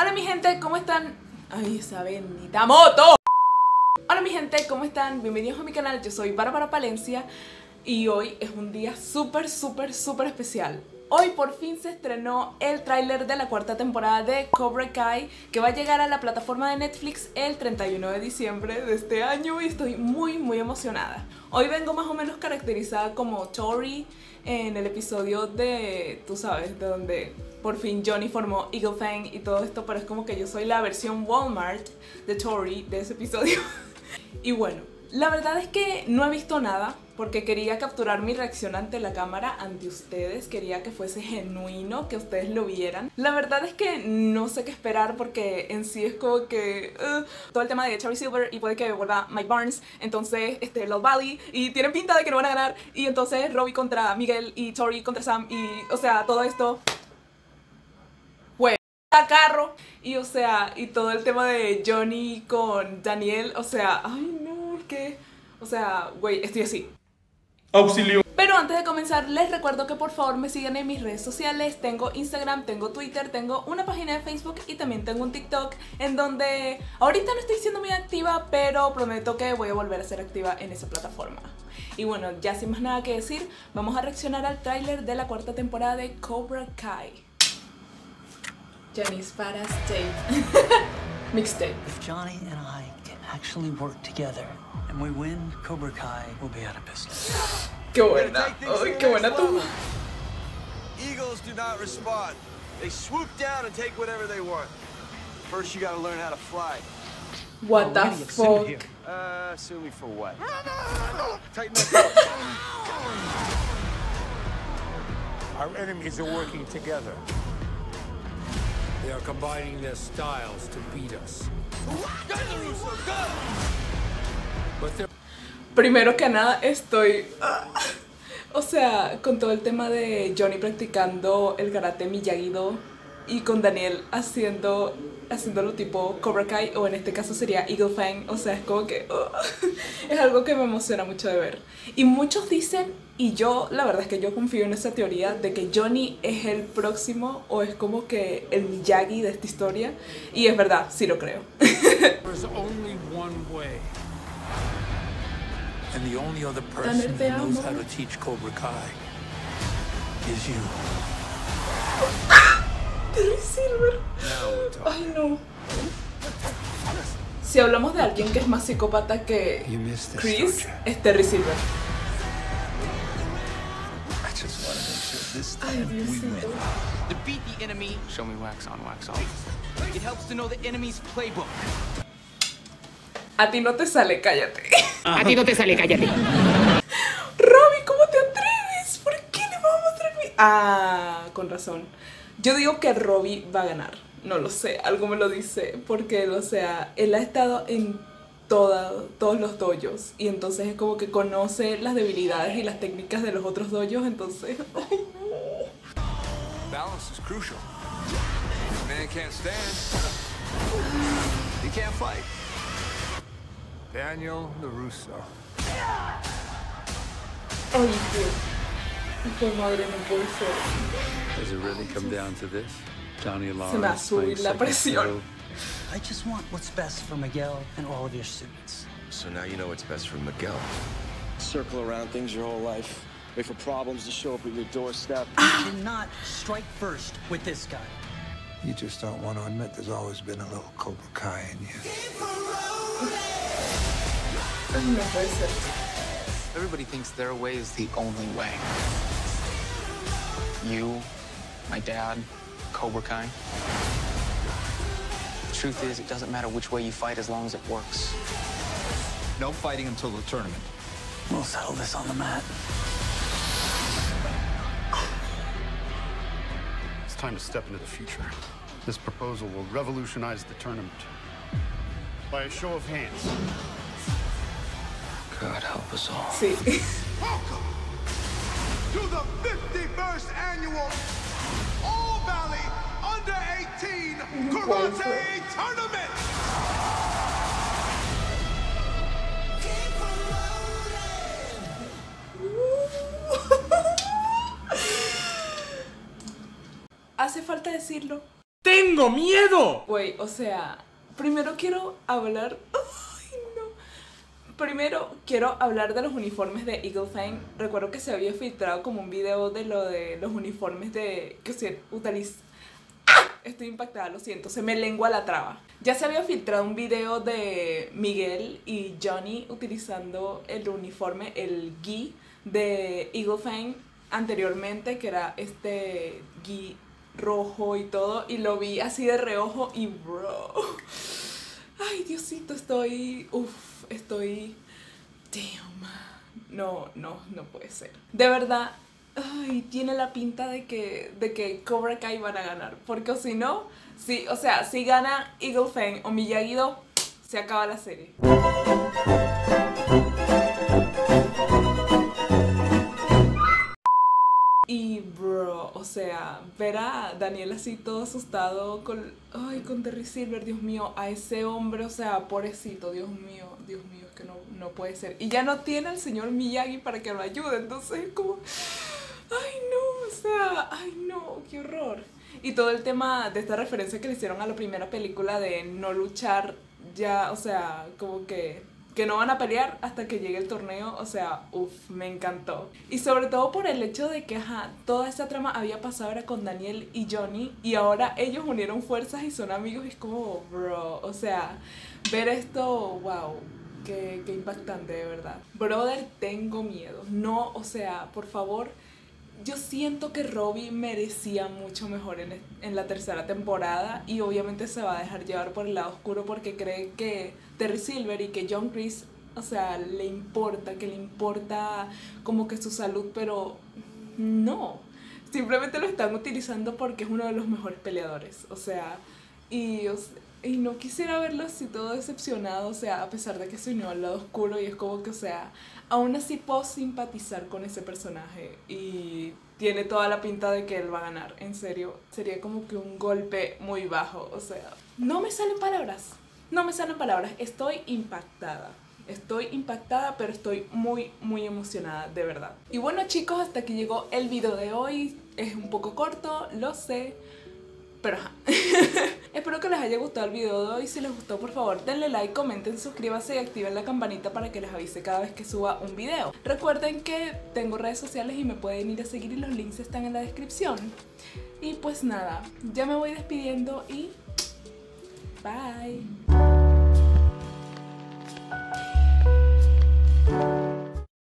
Hola mi gente, ¿cómo están? Ay, esa bendita moto. Hola mi gente, ¿cómo están? Bienvenidos a mi canal, yo soy Bárbara Palencia y hoy es un día súper, súper, súper especial. Hoy por fin se estrenó el tráiler de la cuarta temporada de Cobra Kai que va a llegar a la plataforma de Netflix el 31 de diciembre de este año y estoy muy muy emocionada. Hoy vengo más o menos caracterizada como Tori en el episodio de, tú sabes, de donde por fin Johnny formó Eagle Fang y todo esto, pero es como que yo soy la versión Walmart de Tori de ese episodio. y bueno, la verdad es que no he visto nada porque quería capturar mi reacción ante la cámara, ante ustedes, quería que fuese genuino, que ustedes lo vieran. La verdad es que no sé qué esperar porque en sí es como que uh, todo el tema de Charlie Silver y puede que vuelva Mike Barnes, entonces este, Love Valley y tienen pinta de que no van a ganar. Y entonces Robbie contra Miguel y Tori contra Sam y o sea, todo esto carro. Y o sea, y todo el tema de Johnny con Daniel, o sea, ay no, que, o sea, güey, estoy así. Auxilio. Pero antes de comenzar, les recuerdo que por favor me sigan en mis redes sociales. Tengo Instagram, tengo Twitter, tengo una página de Facebook y también tengo un TikTok en donde ahorita no estoy siendo muy activa, pero prometo que voy a volver a ser activa en esa plataforma. Y bueno, ya sin más nada que decir, vamos a reaccionar al tráiler de la cuarta temporada de Cobra Kai. Johnny's Badass Tape. Mixtape. Actually work together and we win, Cobra Kai will be out of business. Qué buena. Ay, qué buena toma. Eagles do not respond. They swoop down and take whatever they want. First, you gotta learn how to fly. What the fuck? Uh, sue me for what? Tighten Our enemies are working together. They are combining their styles to beat us. Primero que nada estoy... ah, o sea, con todo el tema de Johnny practicando el karate Miyagi-Do y con Daniel haciendo haciéndolo tipo Cobra Kai o en este caso sería Eagle Fang, o sea, es como que ah, es algo que me emociona mucho de ver. Y muchos dicen, y yo la verdad es que yo confío en esa teoría de que Johnny es el próximo o es como que el Miyagi de esta historia. Y es verdad, sí lo creo. there's only one way. And the only other person te who knows amo. how to teach Cobra Kai is you. Terry Silver. Now we're talking. Ay, no. Si hablamos de alguien que es más psicópata que Chris, es Terry Silver. I just want to make sure this Ay, time we Diosito. win. Defeat the enemy. Show me wax on, wax off. It helps to know the enemy's playbook. A ti no te sale, cállate. A ti no te sale, cállate. Robbie, ¿cómo te atreves? ¿Por qué le vamos a mostrar mi...? Ah, con razón. Yo digo que Robbie va a ganar. No lo sé, algo me lo dice. Porque, o sea, él ha estado en toda, todos los dojos. Y entonces es como que conoce las debilidades y las técnicas de los otros dojos. Entonces, ay. Balance is crucial. Man can't stand. He can't fight. Daniel LaRusso. Qué... Hijo de madre, no puede. Does it really come down to this? Johnny Lawrence. Se me va a la presión. I just want what's best for Miguel and all of your students. So now you know what's best for Miguel. Circle around things your whole life. Wait for problems to show up at your doorstep. You ah! cannot strike first with this guy. You just don't want to admit there's always been a little Cobra Kai in you. Ay, no puede ser. Everybody thinks their way is the only way. You, my dad, Cobra Kai. The truth is, it doesn't matter which way you fight as long as it works. No fighting until the tournament. We'll settle this on the mat. It's time to step into the future. This proposal will revolutionize the tournament. By a show of hands. God help us all. Sí. Welcome to the 51st 18 Karate Tournament. Hace falta decirlo. Tengo tengo miedo! Güey, o sea, primero quiero hablar... Ay, no. Primero quiero hablar de los uniformes de Eagle Fang. Recuerdo que se había filtrado como un video de lo de los uniformes de que se utiliza... Estoy impactada, lo siento, se me lengua la traba. Ya se había filtrado un video de Miguel y Johnny utilizando el uniforme, el gi de Eagle Fang anteriormente, que era este gi rojo y todo, y lo vi así de reojo y bro. Ay, Diosito, estoy. Uf, estoy. Damn. No, no, no puede ser. De verdad, ay, tiene la pinta de que, de que Cobra Kai van a ganar. Porque si no, sí, o sea, si gana Eagle Fang o Miyagi-Do, se acaba la serie. Y bro, o sea, ver a Daniel así todo asustado con, ay, con Terry Silver, Dios mío, a ese hombre, o sea, pobrecito, Dios mío, Dios mío, es que no, no puede ser. Y ya no tiene al señor Miyagi para que lo ayude, entonces es como, ay no, o sea, ay no, qué horror. Y todo el tema de esta referencia que le hicieron a la primera película de no luchar ya, o sea, como que que no van a pelear hasta que llegue el torneo, o sea, uff, me encantó. Y sobre todo por el hecho de que, ajá, toda esa trama había pasado ahora con Daniel y Johnny y ahora ellos unieron fuerzas y son amigos y es como, bro, o sea, ver esto, wow. Qué, qué impactante, de verdad. Brother, tengo miedo. No, o sea, por favor, yo siento que Robbie merecía mucho mejor en, en, la tercera temporada y obviamente se va a dejar llevar por el lado oscuro porque cree que Terry Silver y que John Chris, o sea, le importa, que le importa como que su salud, pero no. Simplemente lo están utilizando porque es uno de los mejores peleadores, o sea, y, y no quisiera verlo así todo decepcionado, o sea, a pesar de que se unió al lado oscuro y es como que, o sea, aún así puedo simpatizar con ese personaje y tiene toda la pinta de que él va a ganar, en serio, sería como que un golpe muy bajo, o sea, no me salen palabras, no me salen palabras, estoy impactada. Estoy impactada, pero estoy muy, muy emocionada, de verdad. Y bueno chicos, hasta aquí llegó el video de hoy. Es un poco corto, lo sé, pero ajá. Espero que les haya gustado el video de hoy. Si les gustó, por favor, denle like, comenten, suscríbanse y activen la campanita para que les avise cada vez que suba un video. Recuerden que tengo redes sociales y me pueden ir a seguir y los links están en la descripción. Y pues nada, ya me voy despidiendo y bye.